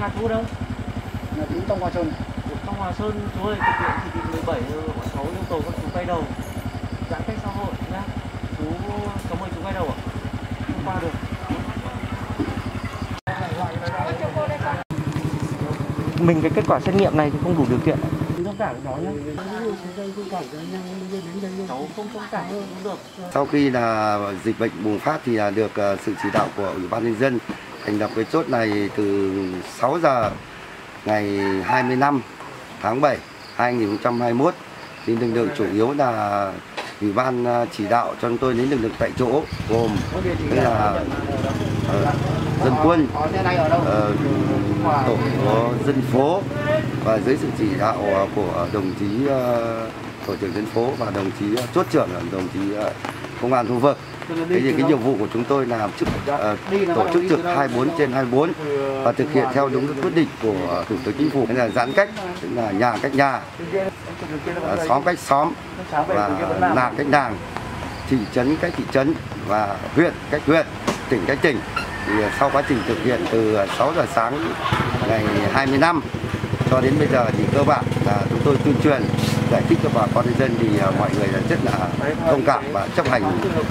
nhà chú đâu? Nhà chú trong Hoa Sơn trong Hòa Sơn chú ơi thực hiện chỉ thị 17 rồi bọn cháu yêu cầu các chú quay đầu. Giãn cách xã hội nhá. Chú cháu mời chú quay đầu ạ. Không qua được. Mình cái kết quả xét nghiệm này thì không đủ điều kiện. Cảm cảm Sau khi là dịch bệnh bùng phát thì là được ờ, sự chỉ đạo của Ủy ban nhân dân thành lập cái chốt này từ 6 giờ ngày 25 tháng 7 2021 thì lực lượng chủ yếu là Ủy ban à, chỉ đạo cho chúng tôi đến lực lượng tại chỗ gồm như là uh, dân quân, uh, tổ dân phố và dưới sự chỉ đạo à, của đồng chí uh, tổ trưởng dân phố và đồng chí ờ, chốt trưởng là đồng chí ờ, công an khu vực. Thế thì cái nhiệm vụ của chúng tôi là chức, ờ, tổ chức trực 24 trên 24 và thực hiện theo đúng quyết định của Thủ tướng Chính phủ. Nên là giãn cách, tức là nhà cách nhà, ờ, xóm cách xóm và làng cách làng, thị trấn cách thị trấn và huyện cách huyện, tỉnh cách tỉnh. Thì sau quá trình thực hiện từ 6 giờ sáng ngày 25 cho đến bây giờ thì cơ bản là chúng tôi tuyên truyền giải thích cho bà con nhân dân thì à, mọi người là rất là thông cảm và chấp hành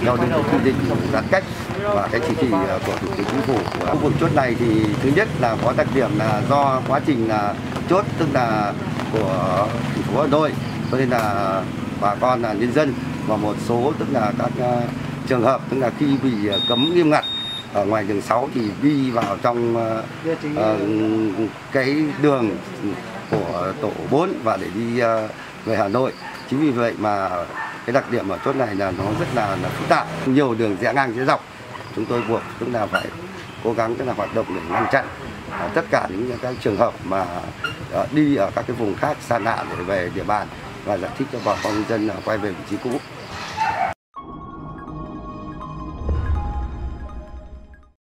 theo đúng quy định giãn cách và cái chỉ thị à, của thủ tướng chính phủ. Khu vực chốt này thì thứ nhất là có đặc điểm là do quá trình là chốt tức là của thành phố Hà Nội cho nên là bà con là nhân dân và một số tức là các à, trường hợp tức là khi bị cấm nghiêm ngặt ở ngoài đường 6 thì đi vào trong uh, cái đường của tổ 4 và để đi uh, về Hà Nội. Chính vì vậy mà cái đặc điểm ở chốt này là nó rất là, là phức tạp, nhiều đường rẽ ngang rẽ dọc. Chúng tôi buộc chúng ta phải cố gắng tức là hoạt động để ngăn chặn à, tất cả những các trường hợp mà à, đi ở các cái vùng khác xa lạ để về địa bàn và giải thích cho bà con dân là quay về vị trí cũ.